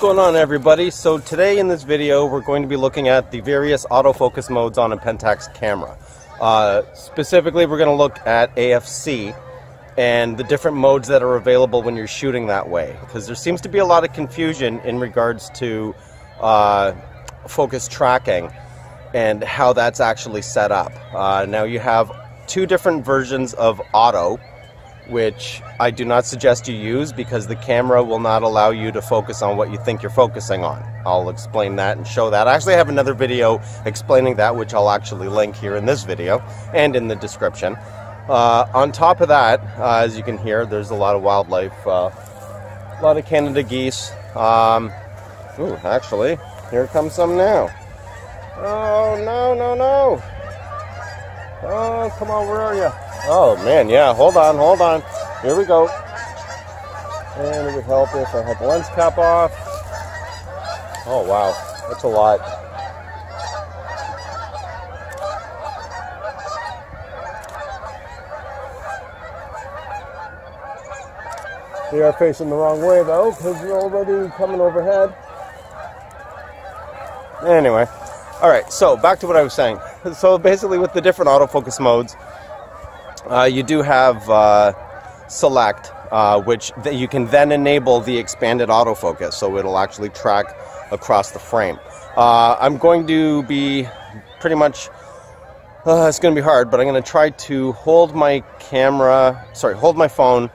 going on everybody? So today in this video we're going to be looking at the various autofocus modes on a Pentax camera. Uh, specifically we're going to look at AFC and the different modes that are available when you're shooting that way because there seems to be a lot of confusion in regards to uh, focus tracking and how that's actually set up. Uh, now you have two different versions of auto which I do not suggest you use because the camera will not allow you to focus on what you think you're focusing on. I'll explain that and show that. I actually have another video explaining that, which I'll actually link here in this video and in the description. Uh, on top of that, uh, as you can hear, there's a lot of wildlife, uh, a lot of Canada geese. Um, ooh, actually, here comes some now. Oh, no, no, no. Oh, come on, where are you? Oh man, yeah, hold on, hold on. Here we go. And it would help if I had the lens cap off. Oh wow, that's a lot. They are facing the wrong way though, because you're already coming overhead. Anyway, all right, so back to what I was saying. So basically with the different autofocus modes, uh, you do have uh, select, uh, which th- you can then enable the expanded autofocus, so it'll actually track across the frame. Uh, I'm going to be pretty much. Uh, it's going to be hard, but I'm going to try to hold my camera, sorry, hold my phone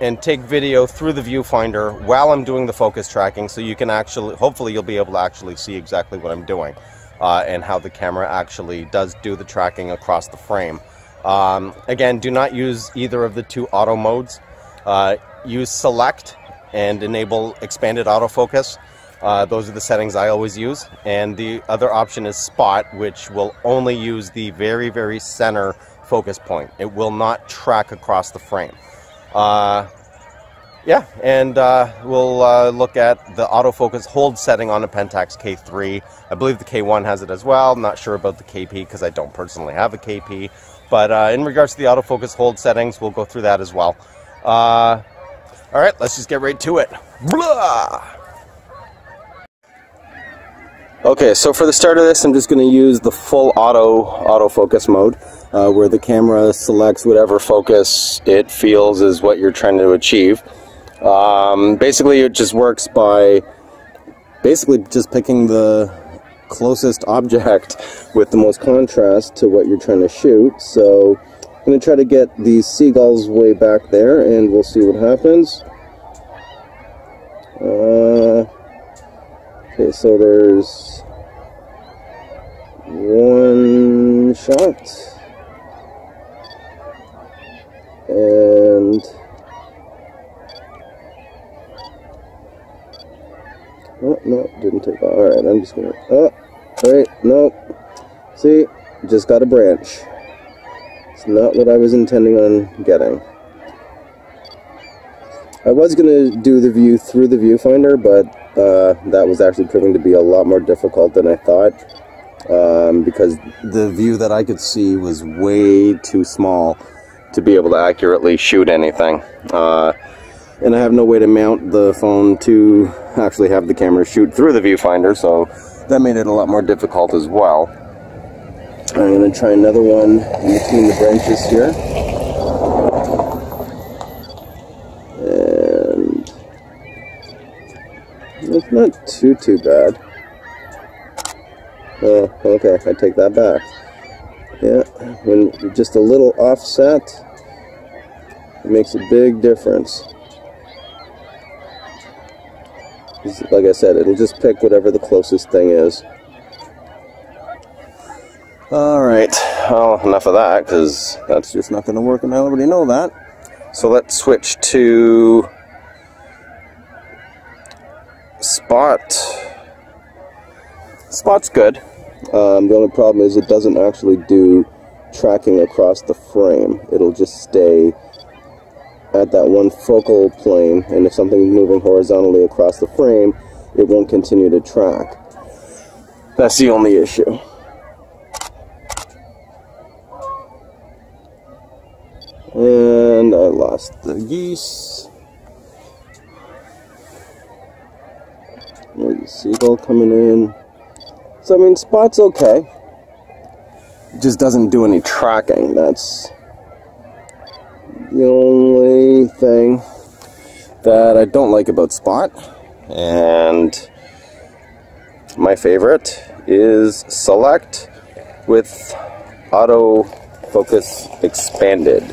and take video through the viewfinder while I'm doing the focus tracking so you can actually, hopefully, you'll be able to actually see exactly what I'm doing uh, and how the camera actually does do the tracking across the frame. Um, again, do not use either of the two auto modes. Uh, use select and enable expanded autofocus. Uh, those are the settings I always use. And the other option is spot, which will only use the very, very center focus point. It will not track across the frame. Uh, yeah, and uh, we'll uh, look at the autofocus hold setting on a Pentax K3. I believe the K1 has it as well. I'm not sure about the KP because I don't personally have a KP. But uh, in regards to the autofocus hold settings, we'll go through that as well. Uh, all right, let's just get right to it. Blah! Okay, so for the start of this, I'm just going to use the full auto autofocus mode, uh, where the camera selects whatever focus it feels is what you're trying to achieve. Um, basically, it just works by basically just picking the closest object with the most contrast to what you're trying to shoot. So I'm going to try to get these seagulls way back there and we'll see what happens. Uh, okay, so there's one shot. And Oh, take. Alright, I'm just gonna. Oh, wait, nope. See, just got a branch. It's not what I was intending on getting. I was gonna do the view through the viewfinder, but uh, that was actually proving to be a lot more difficult than I thought. Um, because the view that I could see was way too small to be able to accurately shoot anything. Uh, and I have no way to mount the phone to actually have the camera shoot through the viewfinder, so that made it a lot more difficult as well. I'm going to try another one in between the branches here. And it's not too, too bad. Oh, okay, I take that back. Yeah, when just a little offset, it makes a big difference. Like I said, it'll just pick whatever the closest thing is. Alright, well, enough of that, because that's just not going to work, and I already know that. So let's switch to Spot. Spot's good. Um, the only problem is it doesn't actually do tracking across the frame. It'll just stay at that one focal plane and if something's moving horizontally across the frame it won't continue to track that's the only issue and I lost the geese There's a seagull coming in. So, I mean, spot's okay. It just doesn't do any tracking. That's the only thing that I don't like about Spot. And my favorite is Select with Auto Focus Expanded,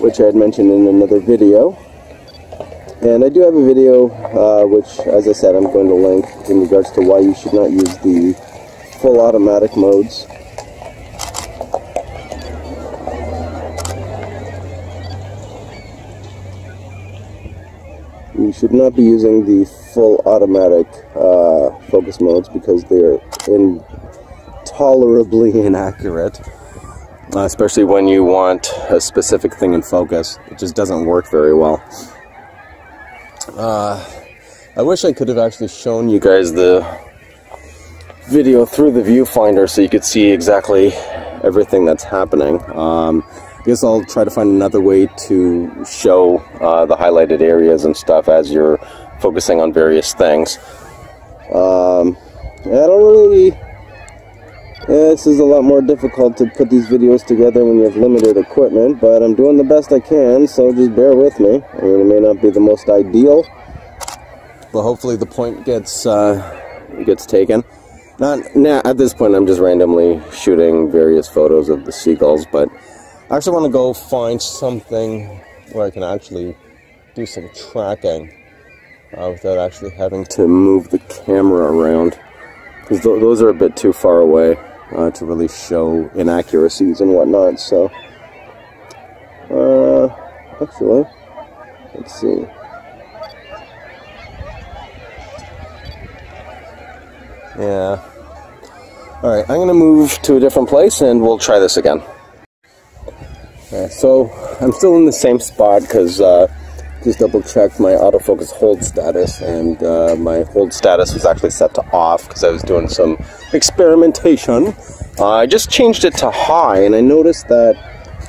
which I had mentioned in another video. And I do have a video, uh, which, as I said, I'm going to link in regards to why you should not use the full automatic modes. You should not be using the full automatic uh, focus modes because they're intolerably inaccurate. Uh, especially when you want a specific thing in focus. It just doesn't work very well. Uh, I wish I could have actually shown you guys the video through the viewfinder so you could see exactly everything that's happening. Um, I guess I'll try to find another way to show uh, the highlighted areas and stuff as you're focusing on various things. Um, I don't really... Yeah, this is a lot more difficult to put these videos together when you have limited equipment, but I'm doing the best I can, so just bear with me. I mean, it may not be the most ideal, but hopefully the point gets uh, gets taken. Not nah, at this point. I'm just randomly shooting various photos of the seagulls, but I actually want to go find something where I can actually do some tracking uh, without actually having to move the camera around, because th those are a bit too far away uh, to really show inaccuracies and whatnot. So, uh, actually, let's see. Yeah. All right, I'm going to move to a different place and we'll try this again. So I'm still in the same spot because uh, just double checked my autofocus hold status and uh, my hold status was actually set to off because I was doing some experimentation. Uh, I just changed it to high and I noticed that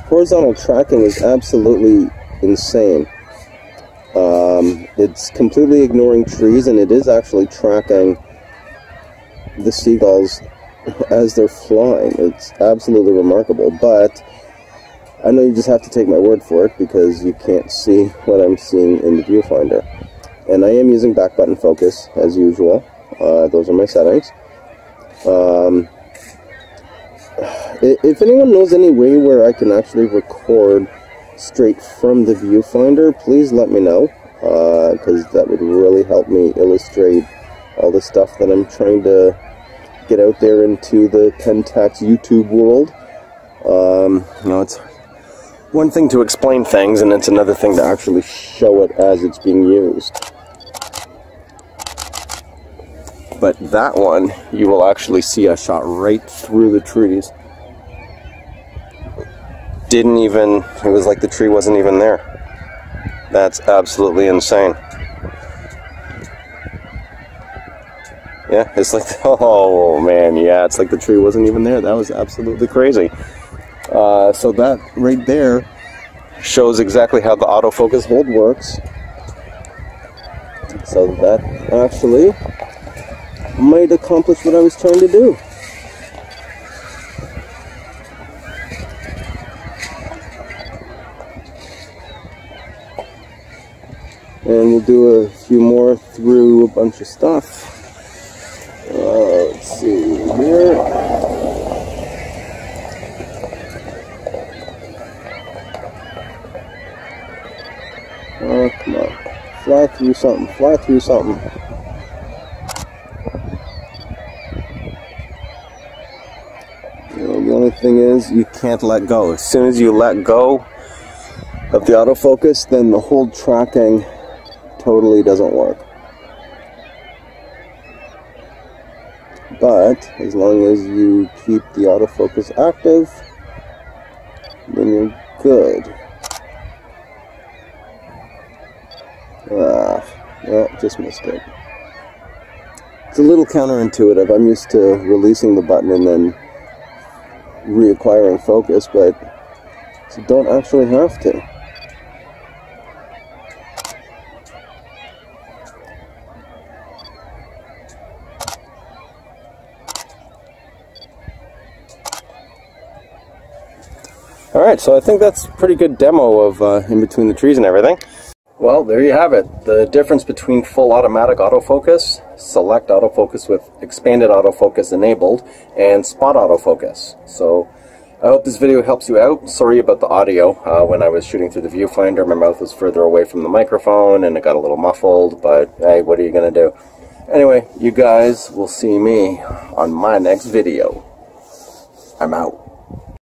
horizontal tracking is absolutely insane. Um, it's completely ignoring trees and it is actually tracking the seagulls as they're flying. It's absolutely remarkable, but I know you just have to take my word for it because you can't see what I'm seeing in the viewfinder. And I am using back button focus as usual. Uh, those are my settings. Um, if anyone knows any way where I can actually record straight from the viewfinder, please let me know because uh, that would really help me illustrate all the stuff that I'm trying to get out there into the Pentax YouTube world. Um, you know, it's one thing to explain things, and it's another thing to actually show it as it's being used. But that one, you will actually see I shot right through the trees. Didn't even, it was like the tree wasn't even there. That's absolutely insane. Yeah, it's like, oh man, yeah, it's like the tree wasn't even there. That was absolutely crazy. Uh, so that right there shows exactly how the autofocus hold works. So that actually might accomplish what I was trying to do. And we'll do a few more through a bunch of stuff. Uh, let's see here. Oh, come on. Fly through something. Fly through something. You know, the only thing is, you can't let go. As soon as you let go of the autofocus, then the whole tracking totally doesn't work. But, as long as you keep the autofocus active, then you're good. Ah, uh, well, just missed it. It's a little counterintuitive. I'm used to releasing the button and then reacquiring focus, but you don't actually have to. Alright, so I think that's a pretty good demo of uh, In Between the Trees and everything. Well, there you have it. The difference between full automatic autofocus, select autofocus with expanded autofocus enabled, and spot autofocus. So I hope this video helps you out. Sorry about the audio. Uh, when I was shooting through the viewfinder, my mouth was further away from the microphone and it got a little muffled, but hey, what are you going to do? Anyway, you guys will see me on my next video. I'm out.